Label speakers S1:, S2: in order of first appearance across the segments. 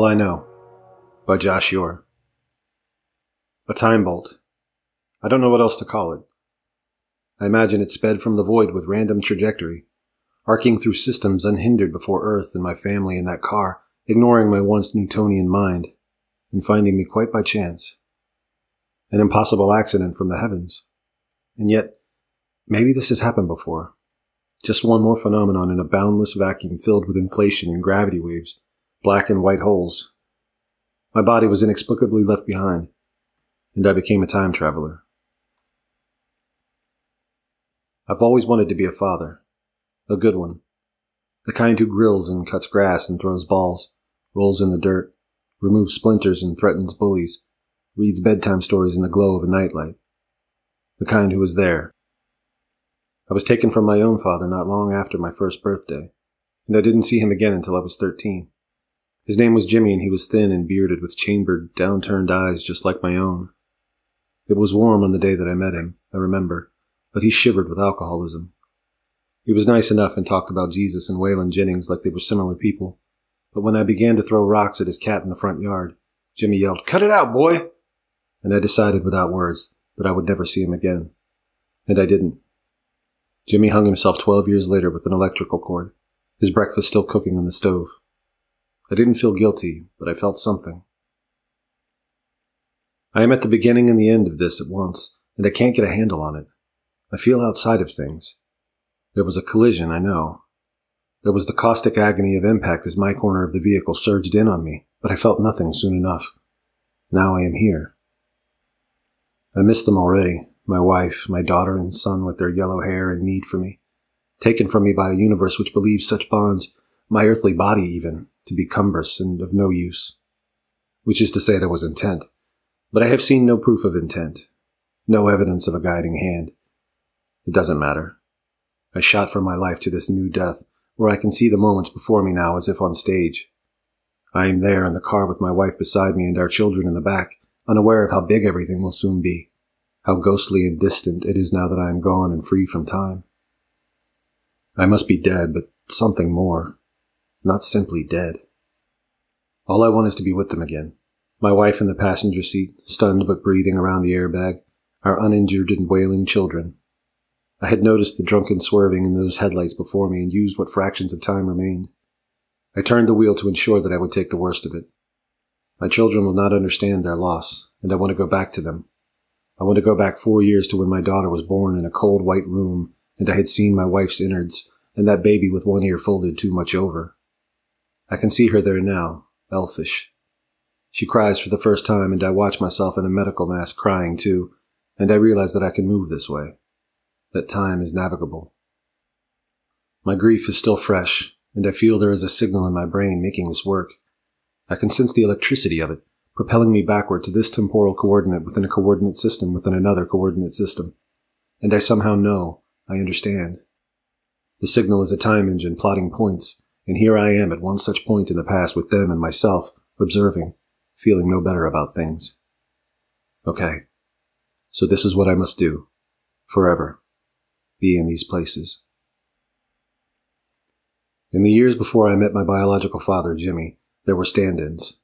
S1: All I Know by Josh Eure. A time bolt. I don't know what else to call it. I imagine it sped from the void with random trajectory, arcing through systems unhindered before Earth and my family in that car, ignoring my once Newtonian mind, and finding me quite by chance. An impossible accident from the heavens. And yet, maybe this has happened before. Just one more phenomenon in a boundless vacuum filled with inflation and gravity waves, black and white holes. My body was inexplicably left behind, and I became a time traveler. I've always wanted to be a father. A good one. The kind who grills and cuts grass and throws balls, rolls in the dirt, removes splinters and threatens bullies, reads bedtime stories in the glow of a nightlight. The kind who was there, I was taken from my own father not long after my first birthday, and I didn't see him again until I was 13. His name was Jimmy, and he was thin and bearded with chambered, downturned eyes just like my own. It was warm on the day that I met him, I remember, but he shivered with alcoholism. He was nice enough and talked about Jesus and Waylon Jennings like they were similar people, but when I began to throw rocks at his cat in the front yard, Jimmy yelled, Cut it out, boy! And I decided without words that I would never see him again. And I didn't. Jimmy hung himself 12 years later with an electrical cord, his breakfast still cooking on the stove. I didn't feel guilty, but I felt something. I am at the beginning and the end of this at once, and I can't get a handle on it. I feel outside of things. There was a collision, I know. There was the caustic agony of impact as my corner of the vehicle surged in on me, but I felt nothing soon enough. Now I am here. I miss them already, my wife, my daughter and son with their yellow hair and need for me, taken from me by a universe which believes such bonds, my earthly body even, to be cumbrous and of no use. Which is to say there was intent. But I have seen no proof of intent, no evidence of a guiding hand. It doesn't matter. I shot for my life to this new death, where I can see the moments before me now as if on stage. I am there in the car with my wife beside me and our children in the back, unaware of how big everything will soon be how ghostly and distant it is now that I am gone and free from time. I must be dead, but something more. Not simply dead. All I want is to be with them again. My wife in the passenger seat, stunned but breathing around the airbag, our uninjured and wailing children. I had noticed the drunken swerving in those headlights before me and used what fractions of time remained. I turned the wheel to ensure that I would take the worst of it. My children will not understand their loss, and I want to go back to them, I want to go back four years to when my daughter was born in a cold white room and I had seen my wife's innards and that baby with one ear folded too much over. I can see her there now, elfish. She cries for the first time and I watch myself in a medical mask crying too, and I realize that I can move this way, that time is navigable. My grief is still fresh, and I feel there is a signal in my brain making this work. I can sense the electricity of it, propelling me backward to this temporal coordinate within a coordinate system within another coordinate system. And I somehow know, I understand. The signal is a time engine plotting points, and here I am at one such point in the past with them and myself, observing, feeling no better about things. Okay, so this is what I must do. Forever. Be in these places. In the years before I met my biological father, Jimmy, there were stand-ins.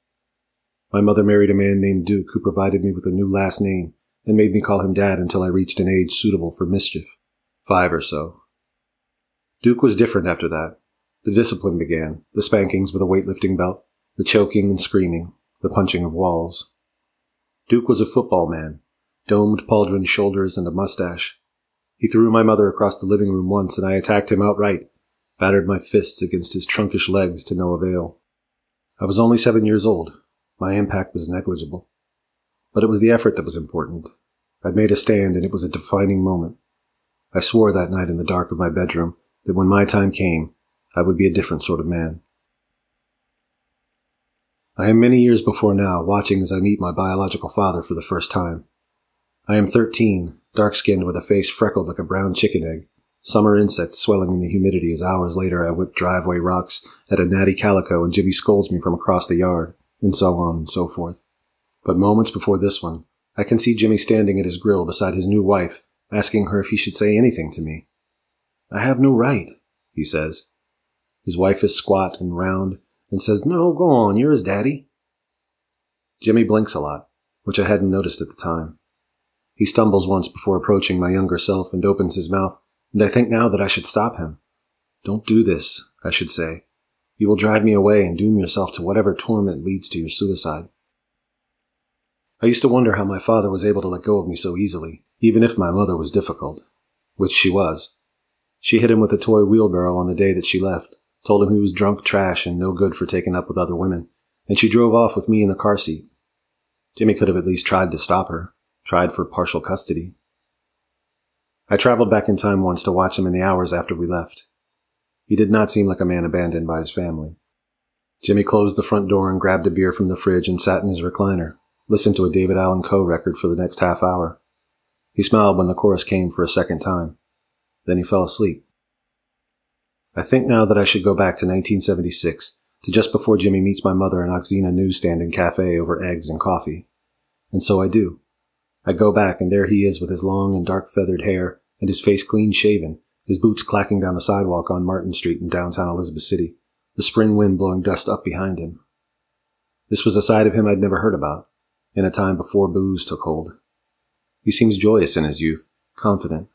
S1: My mother married a man named Duke who provided me with a new last name and made me call him Dad until I reached an age suitable for mischief. Five or so. Duke was different after that. The discipline began, the spankings with a weightlifting belt, the choking and screaming, the punching of walls. Duke was a football man, domed pauldron shoulders and a mustache. He threw my mother across the living room once and I attacked him outright, battered my fists against his trunkish legs to no avail. I was only seven years old, my impact was negligible. But it was the effort that was important. I'd made a stand and it was a defining moment. I swore that night in the dark of my bedroom that when my time came, I would be a different sort of man. I am many years before now, watching as I meet my biological father for the first time. I am 13, dark-skinned with a face freckled like a brown chicken egg, summer insects swelling in the humidity as hours later I whip driveway rocks at a natty calico and Jimmy scolds me from across the yard and so on and so forth. But moments before this one, I can see Jimmy standing at his grill beside his new wife, asking her if he should say anything to me. I have no right, he says. His wife is squat and round, and says, No, go on, you're his daddy. Jimmy blinks a lot, which I hadn't noticed at the time. He stumbles once before approaching my younger self and opens his mouth, and I think now that I should stop him. Don't do this, I should say. You will drive me away and doom yourself to whatever torment leads to your suicide. I used to wonder how my father was able to let go of me so easily, even if my mother was difficult, which she was. She hit him with a toy wheelbarrow on the day that she left, told him he was drunk trash and no good for taking up with other women, and she drove off with me in the car seat. Jimmy could have at least tried to stop her, tried for partial custody. I traveled back in time once to watch him in the hours after we left. He did not seem like a man abandoned by his family. Jimmy closed the front door and grabbed a beer from the fridge and sat in his recliner, listened to a David Allan Coe record for the next half hour. He smiled when the chorus came for a second time. Then he fell asleep. I think now that I should go back to 1976, to just before Jimmy meets my mother in Oxena newsstand and cafe over eggs and coffee. And so I do. I go back, and there he is with his long and dark feathered hair and his face clean shaven, his boots clacking down the sidewalk on Martin Street in downtown Elizabeth City, the spring wind blowing dust up behind him. This was a side of him I'd never heard about, in a time before booze took hold. He seems joyous in his youth, confident.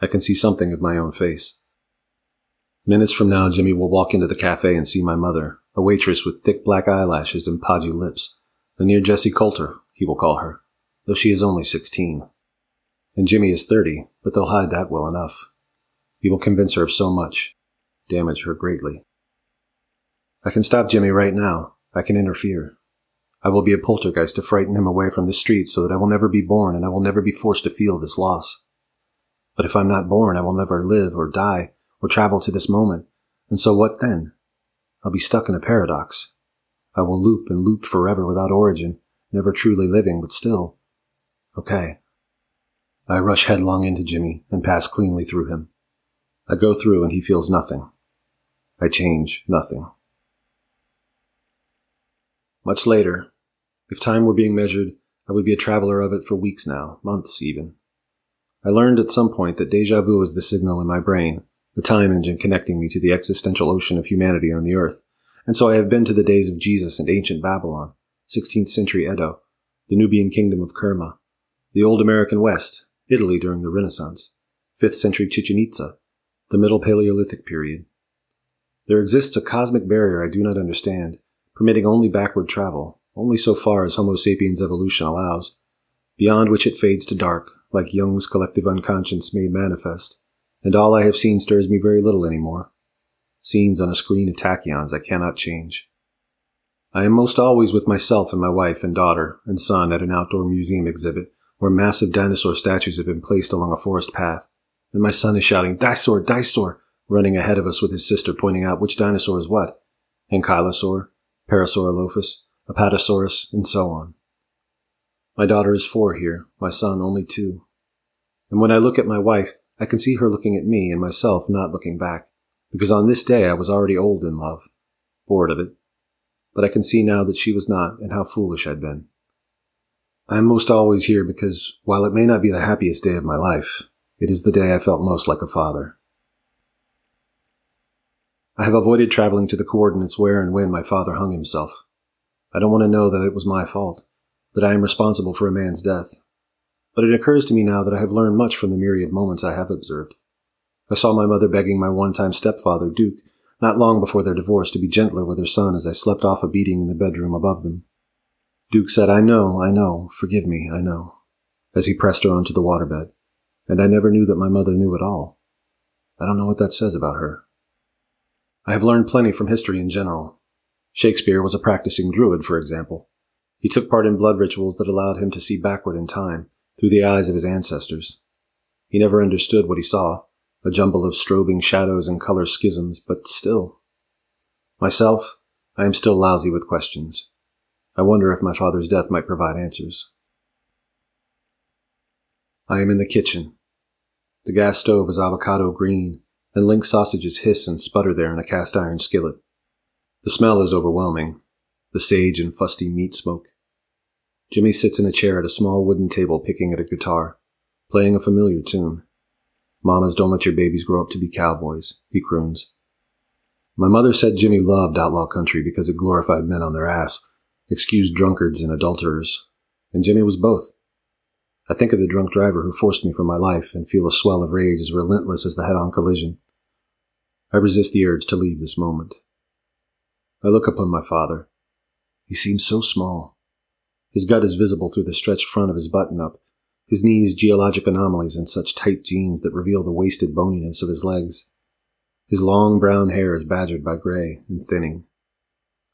S1: I can see something of my own face. Minutes from now, Jimmy will walk into the cafe and see my mother, a waitress with thick black eyelashes and podgy lips, The near Jessi Colter, he will call her, though she is only sixteen. And Jimmy is thirty, but they'll hide that well enough. He will convince her of so much, damage her greatly. I can stop Jimmy right now. I can interfere. I will be a poltergeist to frighten him away from the street so that I will never be born and I will never be forced to feel this loss. But if I'm not born, I will never live or die or travel to this moment. And so what then? I'll be stuck in a paradox. I will loop and loop forever without origin, never truly living, but still. Okay. I rush headlong into Jimmy and pass cleanly through him. I go through and he feels nothing. I change nothing. Much later, if time were being measured, I would be a traveler of it for weeks now, months even. I learned at some point that deja vu is the signal in my brain, the time engine connecting me to the existential ocean of humanity on the earth, and so I have been to the days of Jesus and ancient Babylon, 16th century Edo, the Nubian kingdom of Kerma, the old American West, Italy during the Renaissance, 5th century Chichen Itza, the Middle Paleolithic period. There exists a cosmic barrier I do not understand, permitting only backward travel, only so far as Homo sapiens evolution allows, beyond which it fades to dark, like Jung's collective unconscious made manifest, and all I have seen stirs me very little anymore. Scenes on a screen of tachyons I cannot change. I am most always with myself and my wife and daughter and son at an outdoor museum exhibit where massive dinosaur statues have been placed along a forest path, and my son is shouting, Dinosaur, Dinosaur, running ahead of us with his sister pointing out which dinosaur is what, Ankylosaur, Parasaurolophus, Apatosaurus, and so on. My daughter is four here, my son only two. And when I look at my wife, I can see her looking at me and myself not looking back, because on this day I was already old in love, bored of it. But I can see now that she was not, and how foolish I'd been. I am most always here because, while it may not be the happiest day of my life, it is the day I felt most like a father. I have avoided traveling to the coordinates where and when my father hung himself. I don't want to know that it was my fault, that I am responsible for a man's death. But it occurs to me now that I have learned much from the myriad moments I have observed. I saw my mother begging my one-time stepfather, Duke, not long before their divorce to be gentler with her son as I slept off a beating in the bedroom above them. Duke said, I know, I know, forgive me, I know, as he pressed her onto the waterbed, and I never knew that my mother knew at all. I don't know what that says about her. I have learned plenty from history in general. Shakespeare was a practicing druid, for example. He took part in blood rituals that allowed him to see backward in time, through the eyes of his ancestors. He never understood what he saw, a jumble of strobing shadows and color schisms, but still. Myself, I am still lousy with questions. I wonder if my father's death might provide answers. I am in the kitchen. The gas stove is avocado green, and link sausages hiss and sputter there in a cast iron skillet. The smell is overwhelming, the sage and fusty meat smoke. Jimmy sits in a chair at a small wooden table picking at a guitar, playing a familiar tune. Mamas don't let your babies grow up to be cowboys, he croons. My mother said Jimmy loved outlaw country because it glorified men on their ass, excused drunkards and adulterers, and Jimmy was both. I think of the drunk driver who forced me from my life and feel a swell of rage as relentless as the head on collision. I resist the urge to leave this moment. I look upon my father. He seems so small. His gut is visible through the stretched front of his button up, his knees geologic anomalies in such tight jeans that reveal the wasted boniness of his legs. His long brown hair is badgered by gray and thinning.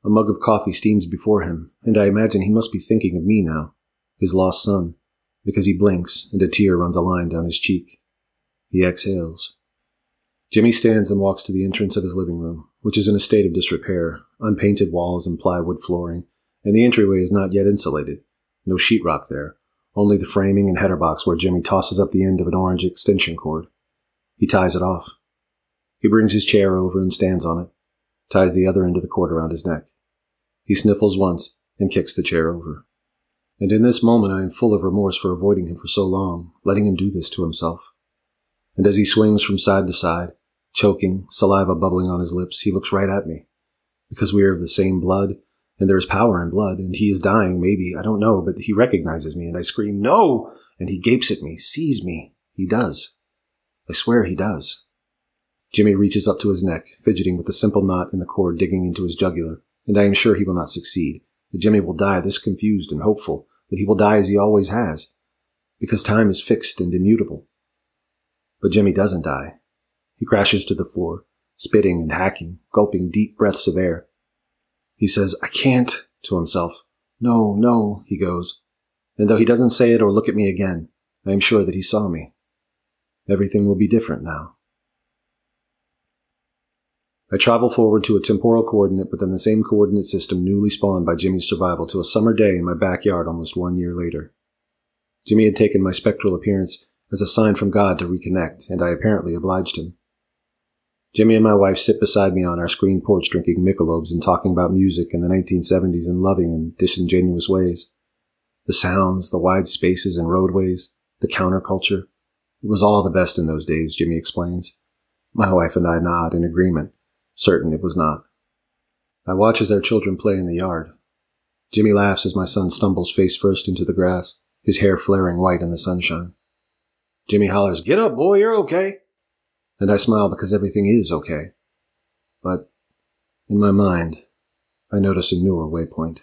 S1: A mug of coffee steams before him, and I imagine he must be thinking of me now, his lost son, because he blinks and a tear runs a line down his cheek. He exhales. Jimmy stands and walks to the entrance of his living room, which is in a state of disrepair, unpainted walls and plywood flooring, and the entryway is not yet insulated. No sheetrock there, only the framing and header box where Jimmy tosses up the end of an orange extension cord. He ties it off. He brings his chair over and stands on it, ties the other end of the cord around his neck. He sniffles once and kicks the chair over. And in this moment I am full of remorse for avoiding him for so long, letting him do this to himself. And as he swings from side to side, choking, saliva bubbling on his lips, he looks right at me. Because we are of the same blood, and there is power in blood, and he is dying, maybe, I don't know, but he recognizes me, and I scream, No! And he gapes at me, sees me. He does. I swear he does. Jimmy reaches up to his neck, fidgeting with the simple knot in the cord digging into his jugular, and I am sure he will not succeed, that Jimmy will die this confused and hopeful, that he will die as he always has, because time is fixed and immutable. But Jimmy doesn't die. He crashes to the floor, spitting and hacking, gulping deep breaths of air. He says, I can't, to himself. No, no, he goes. And though he doesn't say it or look at me again, I am sure that he saw me. Everything will be different now. I travel forward to a temporal coordinate within the same coordinate system newly spawned by Jimmy's survival to a summer day in my backyard almost one year later. Jimmy had taken my spectral appearance as a sign from God to reconnect, and I apparently obliged him. Jimmy and my wife sit beside me on our screen porch drinking Michelobs and talking about music in the 1970s in loving and disingenuous ways. The sounds, the wide spaces and roadways, the counterculture. It was all the best in those days, Jimmy explains. My wife and I nod in agreement, certain it was not. I watch as our children play in the yard. Jimmy laughs as my son stumbles face first into the grass, his hair flaring white in the sunshine. Jimmy hollers, Get up, boy, you're okay and I smile because everything is okay. But in my mind, I notice a newer waypoint.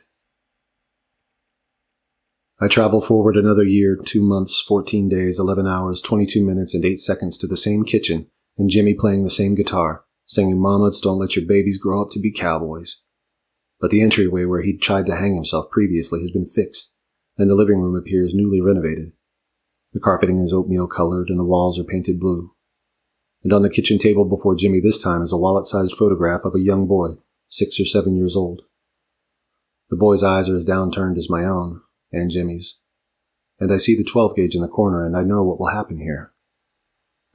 S1: I travel forward another year, two months, 14 days, 11 hours, 22 minutes, and 8 seconds to the same kitchen, and Jimmy playing the same guitar, singing Mamas Don't Let Your Babies Grow Up to Be Cowboys. But the entryway where he'd tried to hang himself previously has been fixed, and the living room appears newly renovated. The carpeting is oatmeal colored, and the walls are painted blue and on the kitchen table before Jimmy this time is a wallet-sized photograph of a young boy, six or seven years old. The boy's eyes are as downturned as my own, and Jimmy's. And I see the 12 gauge in the corner, and I know what will happen here.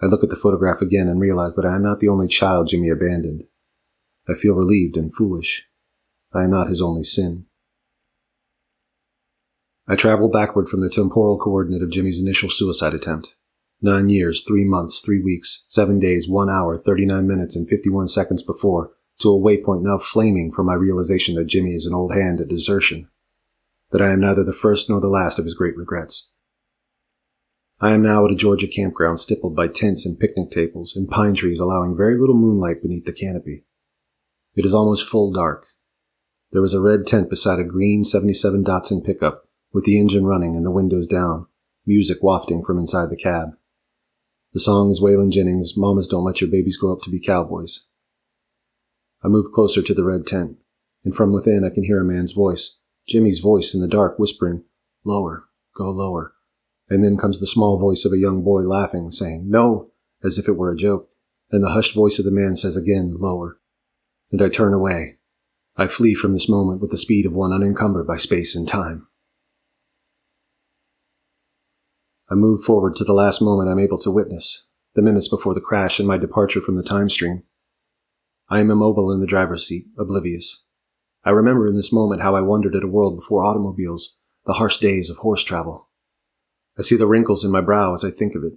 S1: I look at the photograph again and realize that I am not the only child Jimmy abandoned. I feel relieved and foolish. I am not his only sin. I travel backward from the temporal coordinate of Jimmy's initial suicide attempt. Nine years, three months, three weeks, seven days, one hour, 39 minutes, and 51 seconds before, to a waypoint now flaming from my realization that Jimmy is an old hand at desertion. That I am neither the first nor the last of his great regrets. I am now at a Georgia campground stippled by tents and picnic tables and pine trees allowing very little moonlight beneath the canopy. It is almost full dark. There is a red tent beside a green 77 Datsun pickup with the engine running and the windows down, music wafting from inside the cab. The song is Waylon Jennings' Mamas Don't Let Your Babies Grow Up to Be Cowboys. I move closer to the red tent, and from within I can hear a man's voice, Jimmy's voice in the dark, whispering, Lower, go lower. And then comes the small voice of a young boy laughing, saying, No, as if it were a joke. Then the hushed voice of the man says again, Lower. And I turn away. I flee from this moment with the speed of one unencumbered by space and time. I move forward to the last moment I'm able to witness, the minutes before the crash and my departure from the time stream. I am immobile in the driver's seat, oblivious. I remember in this moment how I wondered at a world before automobiles, the harsh days of horse travel. I see the wrinkles in my brow as I think of it.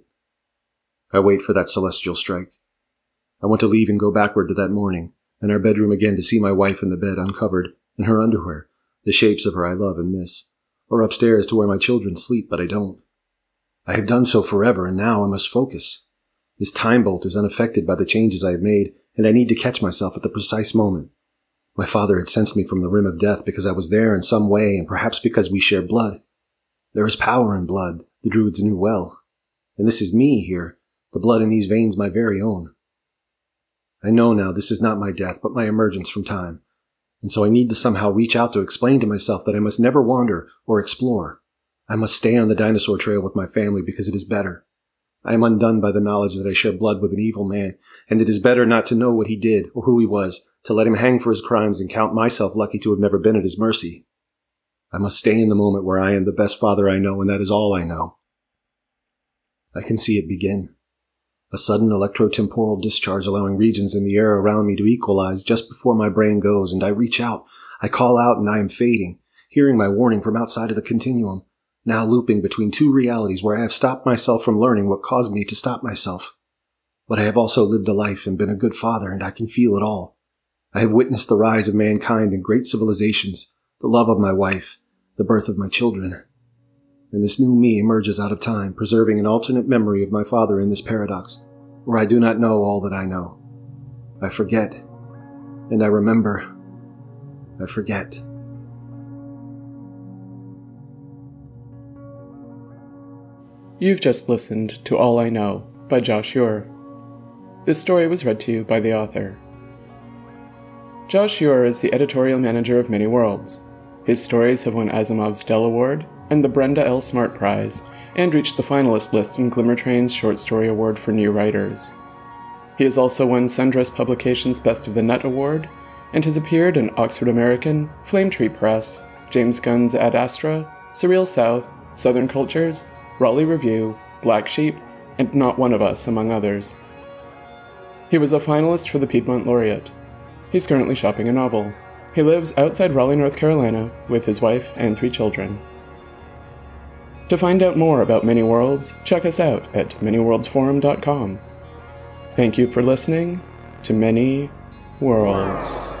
S1: I wait for that celestial strike. I want to leave and go backward to that morning, in our bedroom again to see my wife in the bed uncovered, in her underwear, the shapes of her I love and miss, or upstairs to where my children sleep, but I don't. I have done so forever, and now I must focus. This time bolt is unaffected by the changes I have made, and I need to catch myself at the precise moment. My father had sensed me from the rim of death because I was there in some way, and perhaps because we share blood. There is power in blood, the druids knew well. And this is me here, the blood in these veins my very own. I know now this is not my death, but my emergence from time. And so I need to somehow reach out to explain to myself that I must never wander or explore. I must stay on the dinosaur trail with my family because it is better. I am undone by the knowledge that I share blood with an evil man, and it is better not to know what he did or who he was, to let him hang for his crimes and count myself lucky to have never been at his mercy. I must stay in the moment where I am the best father I know, and that is all I know. I can see it begin. A sudden electrotemporal discharge allowing regions in the air around me to equalize just before my brain goes, and I reach out. I call out, and I am fading, hearing my warning from outside of the continuum now looping between two realities where I have stopped myself from learning what caused me to stop myself. But I have also lived a life and been a good father, and I can feel it all. I have witnessed the rise of mankind and great civilizations, the love of my wife, the birth of my children. And this new me emerges out of time, preserving an alternate memory of my father in this paradox, where I do not know all that I know. I forget, and I remember. I forget.
S2: You've just listened to All I Know by Josh Eure. This story was read to you by the author. Josh Eure is the editorial manager of Many Worlds. His stories have won Asimov's Dell Award and the Brenda L. Smart Prize, and reached the finalist list in Glimmer Train's Short Story Award for New Writers. He has also won Sundress Publications' Best of the Net Award, and has appeared in Oxford American, Flame Tree Press, James Gunn's Ad Astra, Surreal South, Southern Cultures, Raleigh Review, Black Sheep, and Not One of Us, among others. He was a finalist for the Piedmont Laureate. He's currently shopping a novel. He lives outside Raleigh, North Carolina, with his wife and three children. To find out more about Many Worlds, check us out at manyworldsforum.com. Thank you for listening to Many Worlds.